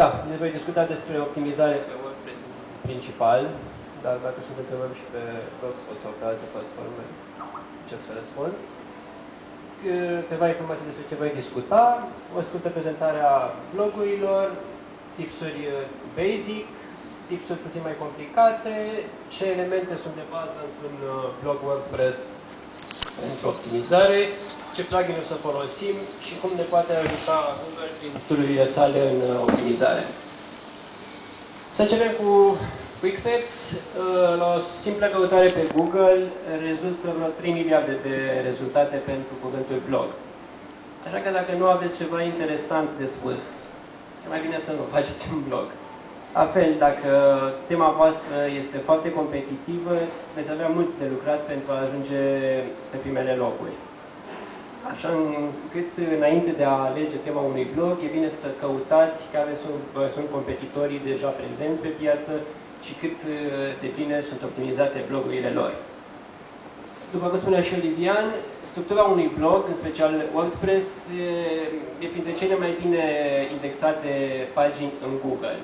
da, ne voi discuta despre optimizare pe WordPress principal, dar dacă sunt întrebări și pe Blogspot sau pe alte platforme, încep să răspund. Câteva informații despre ce voi discuta, o scurtă prezentarea blogurilor, tipsuri basic, tipsuri puțin mai complicate, ce elemente sunt de bază într-un uh, blog WordPress pentru optimizare, ce plugin să folosim și cum ne poate ajuta Google prin tool sale în uh, optimizare. Să începem cu Quick Facts. Uh, la o simplă căutare pe Google rezultă vreo 3 miliarde de rezultate pentru cuvântul blog. Așa că dacă nu aveți ceva interesant de spus, e mai bine să nu faceți un blog. La fel, dacă tema voastră este foarte competitivă, veți avea mult de lucrat pentru a ajunge pe primele locuri. Așa încât înainte de a alege tema unui blog, e bine să căutați care sunt, sunt competitorii deja prezenți pe piață și cât de bine sunt optimizate blogurile lor. După cum spunea și Olivian, structura unui blog, în special WordPress, e printre cele mai bine indexate pagini în Google.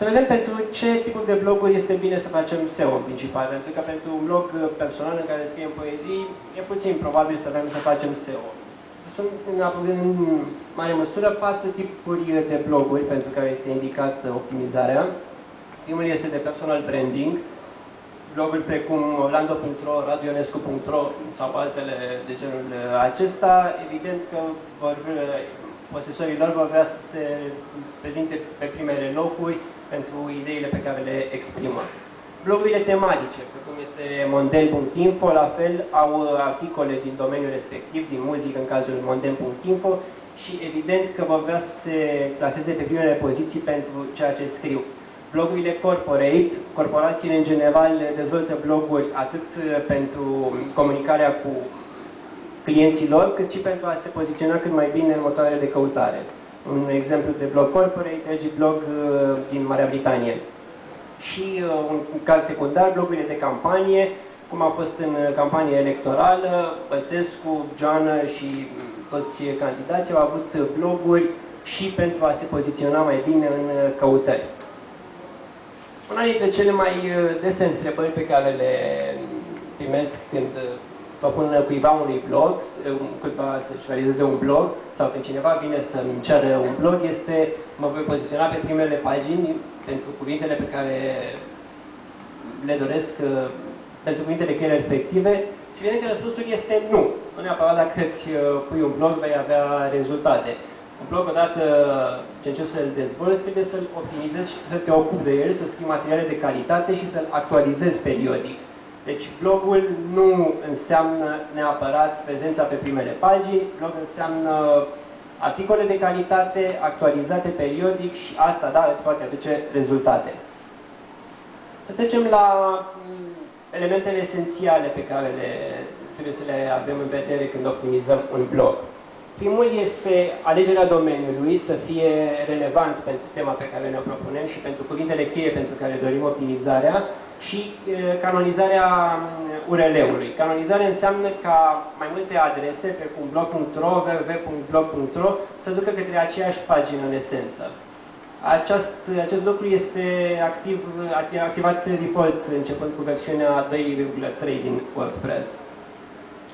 Să vedem pentru ce tipuri de bloguri este bine să facem SEO în principal, pentru că pentru un blog personal în care scriem poezii, e puțin probabil să vrem să facem SEO. Sunt în, în mare măsură patru tipuri de bloguri pentru care este indicat optimizarea. Primul este de personal branding, bloguri precum lando.ro, radionescu.ro sau altele de genul acesta, evident că vor, posesorii lor vor vrea să se prezinte pe primele locuri, pentru ideile pe care le exprimă. Blogurile tematice, precum este monden.info, la fel au uh, articole din domeniul respectiv, din muzică în cazul monden.info și evident că vor vrea să se claseze pe primele poziții pentru ceea ce scriu. Blogurile corporate, corporațiile în general dezvoltă bloguri atât uh, pentru comunicarea cu clienților, cât și pentru a se poziționa cât mai bine în motoarele de căutare un exemplu de blog corporate, LG Blog uh, din Marea Britanie. Și uh, un caz secundar, blogurile de campanie, cum a fost în uh, campanie electorală, Băsescu, Joana și toți candidații au avut bloguri și pentru a se poziționa mai bine în căutări. Una dintre cele mai dese întrebări pe care le primesc când propun cuiva unui blog, cuiva să-și realizeze un blog, sau când cineva vine să-mi ceră un blog, este mă voi poziționa pe primele pagini pentru cuvintele pe care le doresc, uh, pentru cuvintele cheie respective și evident că răspunsul este nu. Nu neapărat dacă îți uh, pui un blog vei avea rezultate. Un blog, odată ce începi să-l dezvolți, trebuie să-l optimizezi și să te ocupi de el, să scrii materiale de calitate și să-l actualizezi periodic. Deci blogul nu înseamnă neapărat prezența pe primele pagini, blog înseamnă articole de calitate, actualizate periodic și asta, da, îți poate aduce rezultate. Să trecem la mm, elementele esențiale pe care le, trebuie să le avem în vedere când optimizăm un blog. Primul este alegerea domeniului să fie relevant pentru tema pe care ne-o propunem și pentru cuvintele cheie pentru care dorim optimizarea și canonizarea URL-ului. Canonizarea înseamnă ca mai multe adrese, precum blog.ro, www.blog.ro, să ducă către aceeași pagină în esență. Acest, acest lucru este activ, activat default începând cu versiunea 2.3 din WordPress.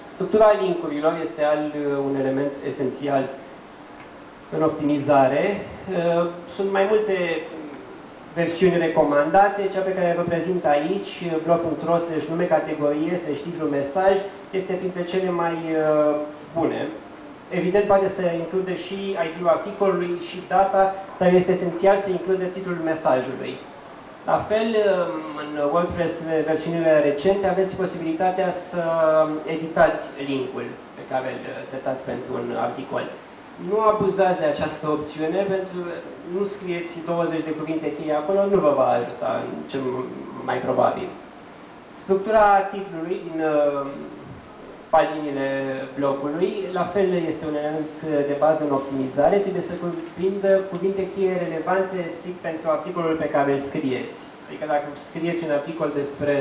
Structura linkurilor este al un element esențial în optimizare. Sunt mai multe versiuni recomandate, cea pe care vă prezint aici, blog.ro slash nume categorie slash titlu mesaj, este printre cele mai uh, bune. Evident, poate să include și ID-ul articolului și data, dar este esențial să include titlul mesajului. La fel, um, în WordPress versiunile recente aveți posibilitatea să editați linkul pe care îl setați pentru un articol. Nu abuzați de această opțiune pentru că nu scrieți 20 de cuvinte cheie acolo, nu vă va ajuta în cel mai probabil. Structura titlului din uh, paginile blogului, la fel este un element de bază în optimizare, trebuie să cuprindă cuvinte cheie relevante strict pentru articolul pe care îl scrieți. Adică dacă scrieți un articol despre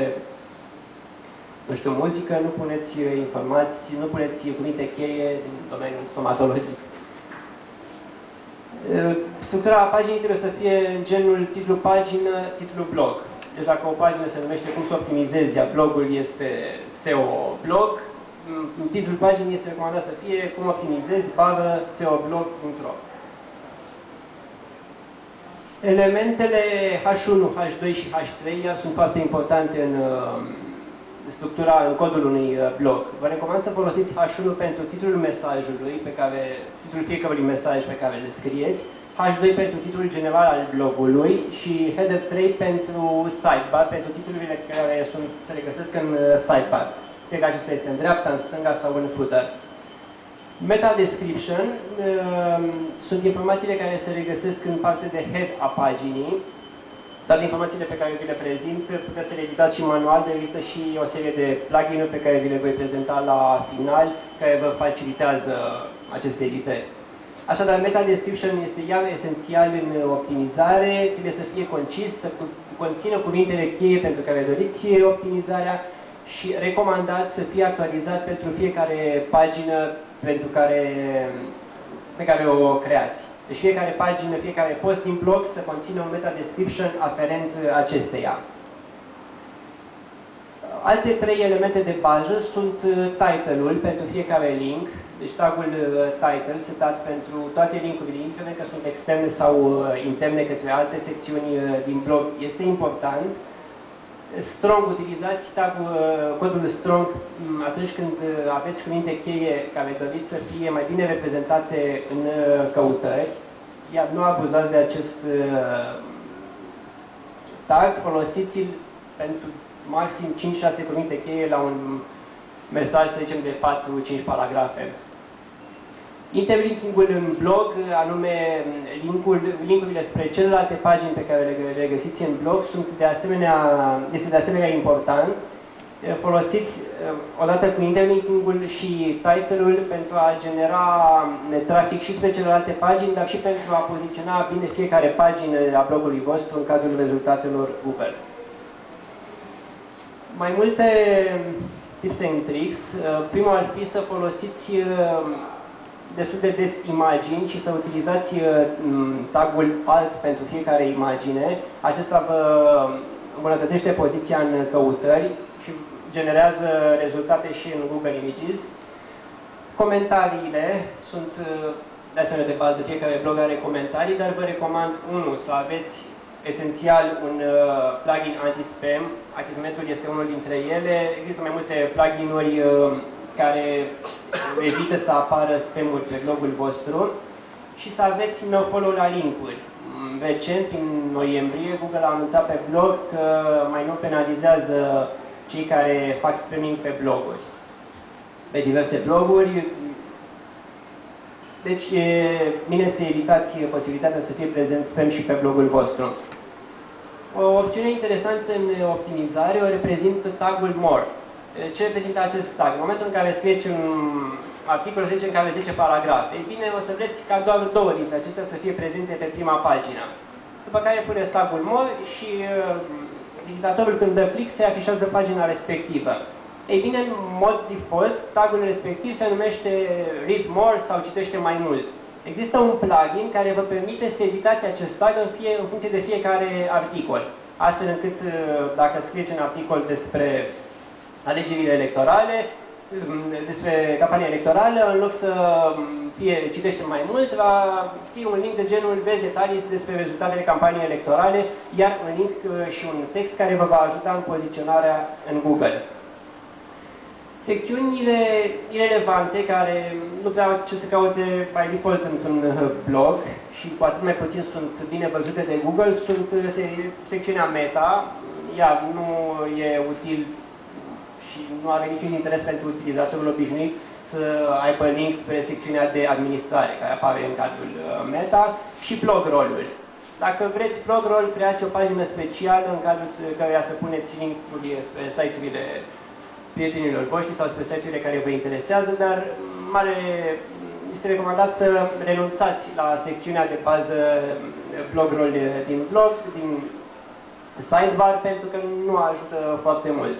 nu știu, muzică, nu puneți informații, nu puneți cuvinte cheie din domeniul stomatologic. Structura paginii trebuie să fie în genul titlu pagină, titlu blog. Deci dacă o pagină se numește cum să optimizezi, iar blogul este SEO blog, titlul paginii este recomandat să fie cum optimizezi bară seoblog.ro Elementele H1, H2 și H3 iar sunt foarte importante în uh, structura, în codul unui uh, blog. Vă recomand să folosiți H1 pentru titlul mesajului, pe care, titlul fiecărui mesaj pe care îl scrieți, H2 pentru titlul general al blogului și Header 3 pentru sidebar, pentru titlurile care sunt, se regăsesc în uh, sidebar. Fie că acesta este în dreapta, în stânga sau în footer. Meta description uh, sunt informațiile care se regăsesc în partea de head a paginii. Toate informațiile pe care vi le prezint puteți să le editați și manual, dar există și o serie de plugin-uri pe care vi le voi prezenta la final, care vă facilitează aceste editări. Așadar, meta description este iar esențial în optimizare, trebuie să fie concis, să conțină cuvintele cheie pentru care doriți optimizarea și recomandat să fie actualizat pentru fiecare pagină pentru care, pe care o creați. Deci fiecare pagină, fiecare post din blog să conțină un meta description aferent acesteia. Alte trei elemente de bază sunt uh, title-ul pentru fiecare link, deci tagul uh, title setat pentru toate linkurile, indiferent că sunt externe sau uh, interne către alte secțiuni din blog, este important. Strong, utilizați tagul, codul strong mm, atunci când aveți cuvinte cheie care doriți să fie mai bine reprezentate în căutări, iar nu abuzați de acest tag, folosiți-l pentru maxim 5-6 cuvinte cheie la un mesaj, să zicem, de 4-5 paragrafe. Interlinking-ul în blog, anume linkul, linkurile spre celelalte pagini pe care le, le găsiți în blog, sunt de asemenea, este de asemenea important. Folosiți odată cu interlinking-ul și title-ul pentru a genera trafic și spre celelalte pagini, dar și pentru a poziționa bine fiecare pagină a blogului vostru în cadrul rezultatelor Google. Mai multe tips and tricks. Primul ar fi să folosiți destul de des imagini și să utilizați uh, tagul alt pentru fiecare imagine. Acesta vă îmbunătățește poziția în căutări și generează rezultate și în Google Images. Comentariile sunt uh, de asemenea de bază, fiecare blog are comentarii, dar vă recomand, unul, să aveți esențial un uh, plugin anti-spam. Achizimentul este unul dintre ele. Există mai multe plugin-uri care evită să apară spam pe blogul vostru și să aveți nofollow la linkuri. Recent, în noiembrie, Google a anunțat pe blog că mai nu penalizează cei care fac spamming pe bloguri. Pe diverse bloguri. Deci e bine să evitați posibilitatea să fie prezent spam și pe blogul vostru. O opțiune interesantă în optimizare o reprezintă tagul more ce reprezintă acest tag? În momentul în care scrieți un articol, să zicem, care 10 paragrafe, e bine, o să vreți ca doar două dintre acestea să fie prezente pe prima pagină. După care puneți tagul more și uh, vizitatorul când dă click se afișează pagina respectivă. Ei bine, în mod default, tagul respectiv se numește Read More sau Citește mai mult. Există un plugin care vă permite să editați acest tag în, fie, în funcție de fiecare articol. Astfel încât, uh, dacă scrieți un articol despre alegerile electorale, despre campania electorală, în loc să fie citește mai mult, va fi un link de genul vezi detalii despre rezultatele campaniei electorale, iar un link uh, și un text care vă va ajuta în poziționarea în Google. Secțiunile irelevante, care nu vreau ce să caute by default într-un uh, blog și cu atât mai puțin sunt bine văzute de Google, sunt uh, secțiunea meta, iar nu e util și nu are niciun interes pentru utilizatorul obișnuit să aibă link spre secțiunea de administrare care apare în cadrul uh, meta și blog roll-uri. Dacă vreți blog roll, creați o pagină specială în cadrul căreia să puneți link-uri spre site-urile prietenilor voștri sau spre site-urile care vă interesează, dar mare, este recomandat să renunțați la secțiunea de bază blog roll din blog, din sidebar, pentru că nu ajută foarte mult.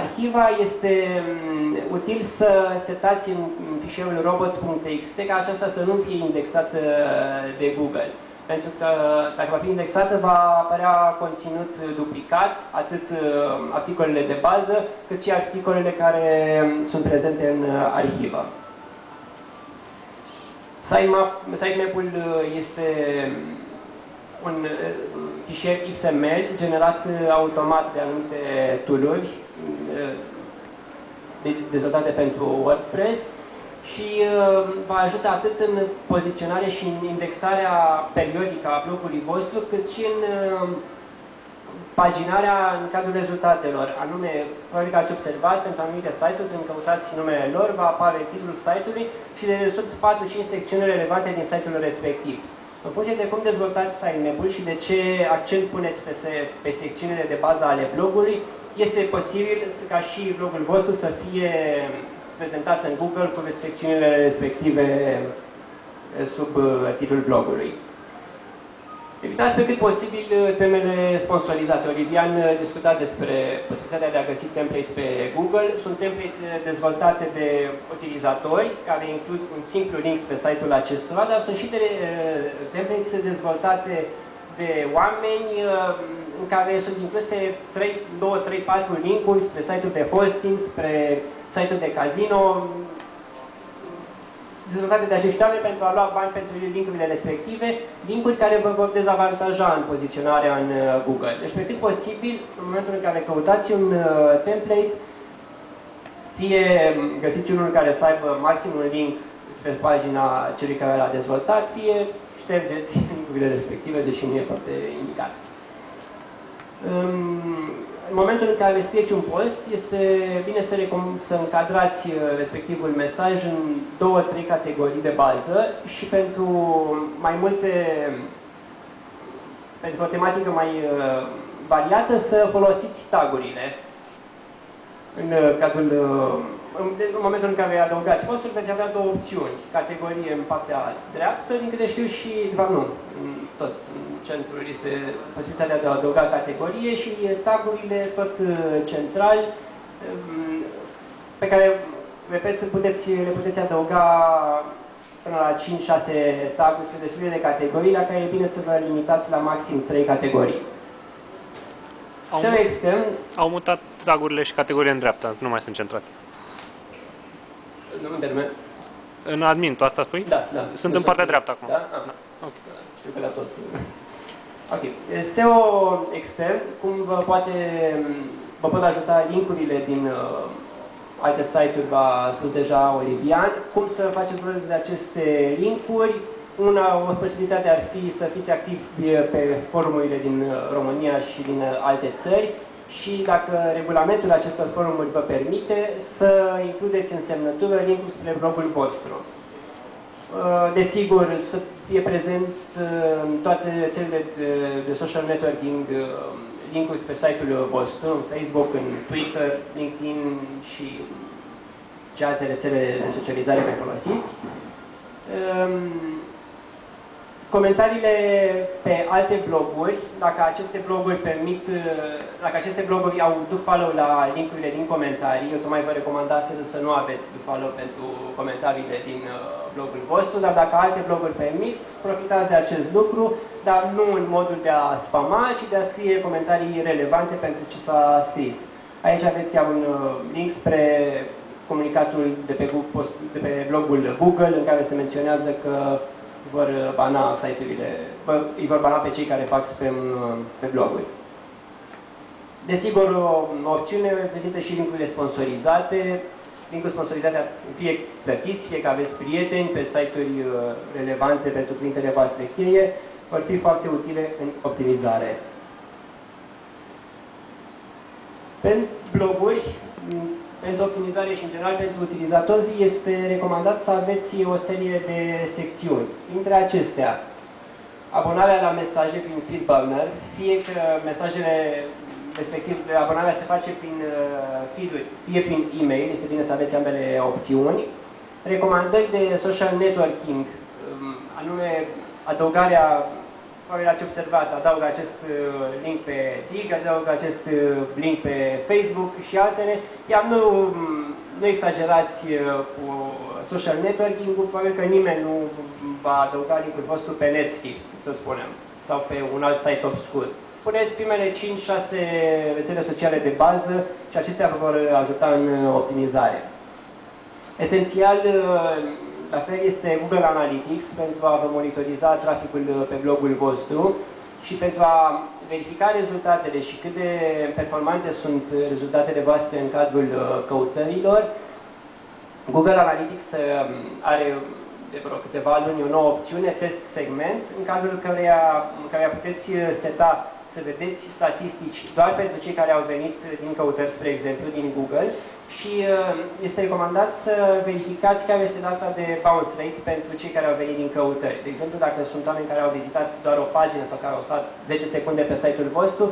Arhiva este um, util să setați în fișierul robots.txt ca aceasta să nu fie indexată de Google. Pentru că dacă va fi indexată, va apărea conținut duplicat, atât articolele de bază, cât și articolele care sunt prezente în arhivă. Sitemap-ul este un fișier XML generat automat de anumite tooluri dezvoltate pentru WordPress și va ajuta atât în poziționare și în indexarea periodică a blogului vostru, cât și în paginarea în cadrul rezultatelor. Anume, probabil că ați observat, pentru anumite site-uri, când căutați numele lor, va apare titlul site-ului și de sub 4-5 secțiuni relevante din site-ul respectiv. În funcție de cum dezvoltați sitemap-ul și de ce accent puneți pe, se, pe secțiunile de bază ale blogului, este posibil ca și blogul vostru să fie prezentat în Google cu secțiunile respective sub uh, titlul blogului. Evitați pe cât posibil uh, temele sponsorizate. Olivian uh, discuta despre posibilitatea de a găsi templates pe Google. Sunt templates uh, dezvoltate de utilizatori care includ un simplu link pe site-ul acestora, dar sunt și de templates dezvoltate de oameni în care sunt incluse 3, 2, 3, 4 linkuri spre site-ul de hosting, spre site-ul de casino, dezvoltate de acești oameni pentru a lua bani pentru linkurile respective, linkuri care vă vor dezavantaja în poziționarea în uh, Google. Deci, pe cât posibil, în momentul în care căutați un uh, template, fie găsiți unul care să aibă maxim un link spre pagina celui care l-a dezvoltat, fie ștergeți linkurile respective, deși nu e foarte indicat. În momentul în care scrieți un post, este bine să, să încadrați uh, respectivul mesaj în două, trei categorii de bază și pentru mai multe, pentru o tematică mai uh, variată, să folosiți tagurile în uh, cadrul în, momentul în care adăugați postul, veți avea două opțiuni. Categorie în partea dreaptă, din câte știu, și, de fapt, nu, tot în centrul este posibilitatea de a adăuga categorie și tagurile tot uh, central, um, pe care, repet, puteți, le puteți adăuga până la 5-6 taguri spre descriere de categorii, la care e bine să vă limitați la maxim 3 categorii. Au, extern, au mutat tagurile și categoriile în dreapta, nu mai sunt centrate. În termen. În admin, tu asta spui? Da, da. Sunt în partea dreaptă acum. Da? Ah. da. Okay. Știu că la tot. Ok. SEO extern, cum vă poate, vă pot ajuta linkurile din uh, alte site-uri, v-a spus deja Olivian, cum să faceți folosiți de aceste linkuri, una, o posibilitate ar fi să fiți activi pe forumurile din uh, România și din uh, alte țări, și dacă regulamentul acestor forumuri vă permite, să includeți în semnătură linkul spre blogul vostru. Uh, desigur, să fie prezent uh, în toate țările de, de social networking uh, linkul spre site-ul vostru, în Facebook, în Twitter, LinkedIn și ce alte rețele de socializare mai folosiți. Um, comentariile pe alte bloguri, dacă aceste bloguri permit, uh, dacă aceste bloguri au do follow la linkurile din comentarii, eu tocmai vă recomanda să nu aveți do follow pentru comentariile din uh, blogul vostru, dar dacă alte bloguri permit, profitați de acest lucru, dar nu în modul de a spama, ci de a scrie comentarii relevante pentru ce s-a scris. Aici aveți chiar un uh, link spre comunicatul de pe, de pe blogul Google, în care se menționează că vor bana site-urile, îi vor bana pe cei care fac spam uh, pe bloguri. Desigur, o opțiune reprezintă și linkurile sponsorizate. Linkuri sponsorizate fie plătiți, fie că aveți prieteni pe site-uri uh, relevante pentru clientele voastre cheie, vor fi foarte utile în optimizare. Pentru bloguri, pentru optimizare și în general pentru utilizatori este recomandat să aveți o serie de secțiuni. Între acestea, abonarea la mesaje prin FeedBurner, fie că mesajele respectiv abonarea se face prin uh, feed fie prin e-mail, este bine să aveți ambele opțiuni, recomandări de social networking, um, anume adăugarea probabil ați observat, adaugă acest uh, link pe Dig, adaugă acest uh, link pe Facebook și altele. Iar nu, mm, nu exagerați uh, cu social networking-ul, probabil că nimeni nu va adăuga linkul vostru pe Netscape, să spunem, sau pe un alt site obscur. Puneți primele 5-6 rețele sociale de bază și acestea vă vor ajuta în optimizare. Esențial, la fel este Google Analytics pentru a vă monitoriza traficul uh, pe blogul vostru și pentru a verifica rezultatele și cât de performante sunt rezultatele voastre în cadrul uh, căutărilor. Google Analytics uh, are de vreo câteva luni o nouă opțiune, test segment, în cadrul căreia, în căreia puteți seta să vedeți statistici doar pentru cei care au venit din căutări, spre exemplu, din Google și uh, este recomandat să verificați care este data de bounce rate pentru cei care au venit din căutări. De exemplu, dacă sunt oameni care au vizitat doar o pagină sau care au stat 10 secunde pe site-ul vostru,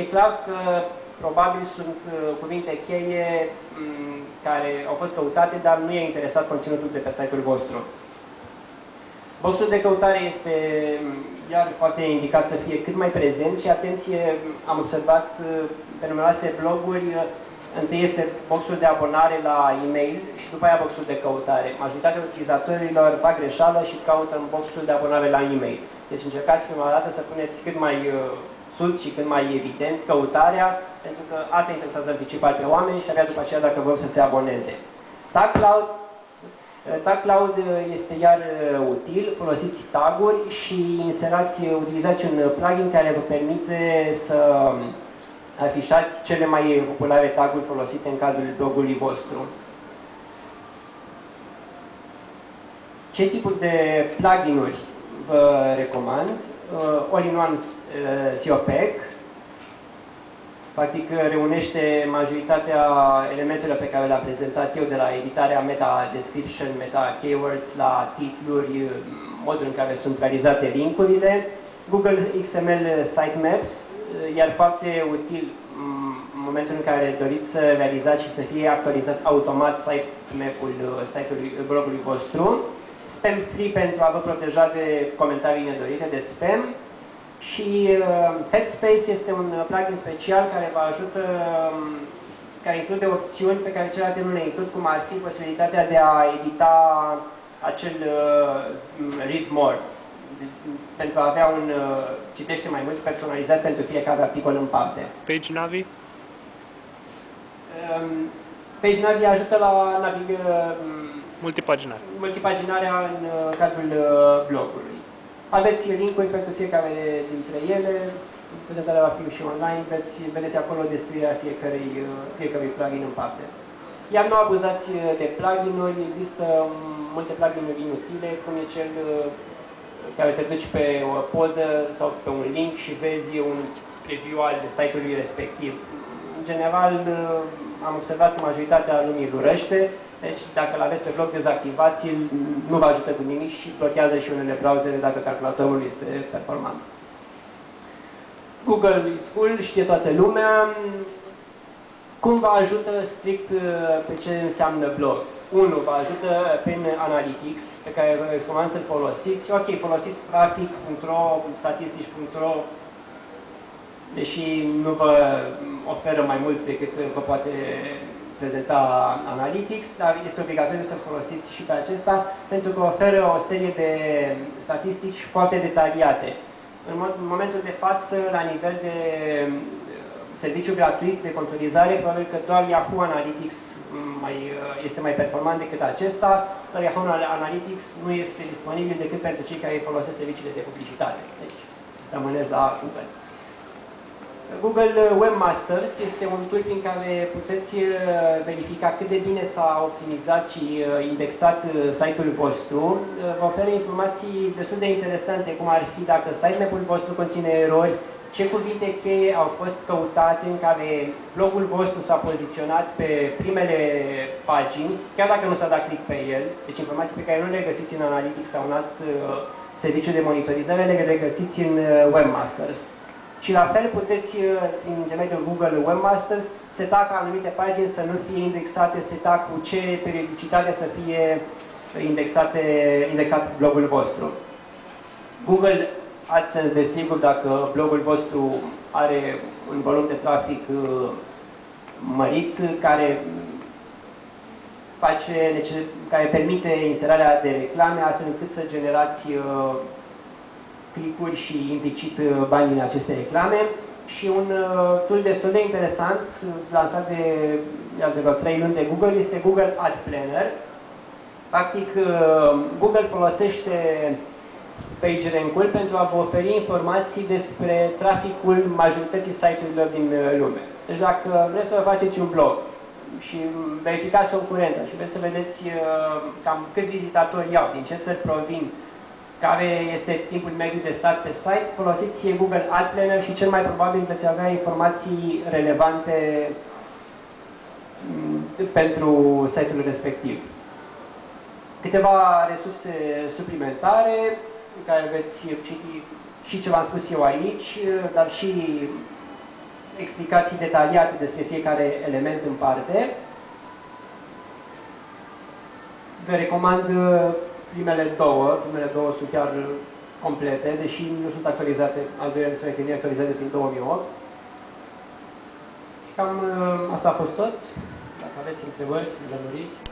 e clar că probabil sunt uh, cuvinte cheie mm, care au fost căutate, dar nu e interesat conținutul de pe site-ul vostru. Boxul de căutare este mm, iar foarte indicat să fie cât mai prezent și atenție, am observat uh, pe numeroase bloguri Întâi este boxul de abonare la e-mail și după aia boxul de căutare. Majoritatea utilizatorilor fac greșeală și caută în boxul de abonare la e-mail. Deci încercați prima dată să puneți cât mai uh, sus și cât mai evident căutarea, pentru că asta interesează în principal pe oameni și abia după aceea dacă vor să se aboneze. Tag Cloud uh, Tag Cloud uh, este iar util, folosiți taguri și inserați, utilizați un plugin care vă permite să afișați cele mai populare taguri folosite în cadrul blogului vostru. Ce tipuri de plugin-uri vă recomand? Uh, All-in-One uh, SEOPEC, practic reunește majoritatea elementelor pe care le-am prezentat eu, de la editarea meta description, meta keywords, la titluri, modul în care sunt realizate linkurile. Google XML Sitemaps, iar foarte util în momentul în care doriți să realizați și să fie actualizat automat sitemap-ul site-ului blogului vostru, spam free pentru a vă proteja de comentarii nedorite, de spam, și uh, Headspace este un plugin special care vă ajută, um, care include opțiuni pe care celelalte nu le includ, cum ar fi posibilitatea de a edita acel uh, read more pentru a avea un uh, citește mai mult personalizat pentru fiecare articol în parte. Page Navi? Um, Page Navi ajută la navigă, um, multipaginare. multipaginarea în uh, cadrul uh, blogului. Aveți linkuri pentru fiecare dintre ele, prezentarea va fi și online, veți, vedeți acolo descrierea fiecărui, fiecărui plugin în parte. Iar nu abuzați de plugin-uri, există um, multe plugin-uri inutile, cum e cel care te duci pe o poză sau pe un link și vezi un review al site-ului respectiv. În general, am observat că majoritatea lumii îl urăște, deci dacă îl aveți pe blog, dezactivați-l, nu vă ajută cu nimic și blochează și unele browsere dacă calculatorul este performant. Google School știe toată lumea. Cum vă ajută strict pe ce înseamnă blog? 1 vă ajută prin Analytics, pe care vă recomand să-l folosiți. Ok, folosiți traffic.ro, statistici.ro, deși nu vă oferă mai mult decât vă poate prezenta Analytics, dar este obligatoriu să folosiți și pe acesta, pentru că oferă o serie de statistici foarte detaliate. În momentul de față, la nivel de serviciu gratuit de contorizare, probabil că doar Yahoo Analytics mai, uh, este mai performant decât acesta, dar Yahoo Analytics nu este disponibil decât pentru cei care folosesc serviciile de publicitate. Deci, rămâneți la Google. Google Webmasters este un tool prin care puteți uh, verifica cât de bine s-a optimizat și uh, indexat site-ul vostru. Vă oferă informații destul de interesante, cum ar fi dacă sitemap-ul vostru conține erori, ce cuvinte cheie au fost căutate în care blogul vostru s-a poziționat pe primele pagini, chiar dacă nu s-a dat click pe el, deci informații pe care nu le găsiți în Analytics sau în alt uh, serviciu de monitorizare, le regăsiți în uh, Webmasters. Și la fel puteți, uh, prin intermediul Google Webmasters, seta ca anumite pagini să nu fie indexate, seta cu ce periodicitate să fie indexate, indexat blogul vostru. Google alt sens, desigur, dacă blogul vostru are un volum de trafic uh, mărit care face, care permite inserarea de reclame astfel încât să generați uh, clicuri și implicit uh, bani din aceste reclame și un tool destul de interesant lansat de, de vreo 3 luni de Google este Google Ad Planner. Practic, Google folosește PageRank-ul pentru a vă oferi informații despre traficul majorității site-urilor din uh, lume. Deci dacă vreți să vă faceți un blog și verificați concurența și vreți să vedeți uh, cam câți vizitatori iau, din ce țări provin, care este timpul mediu de start pe site, folosiți Google Ad Planner și cel mai probabil veți avea informații relevante mm, pentru site-ul respectiv. Câteva resurse suplimentare, în care veți citi și ce v-am spus eu aici, dar și explicații detaliate despre fiecare element în parte. Vă recomand primele două, primele două sunt chiar complete, deși nu sunt actualizate, al doilea mi că nu e actualizate prin 2008. Și cam asta a fost tot. Dacă aveți întrebări, lămuriri.